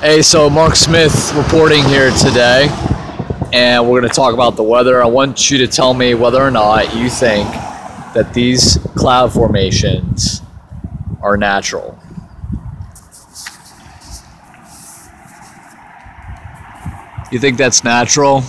Hey, so Mark Smith reporting here today, and we're going to talk about the weather. I want you to tell me whether or not you think that these cloud formations are natural. You think that's natural?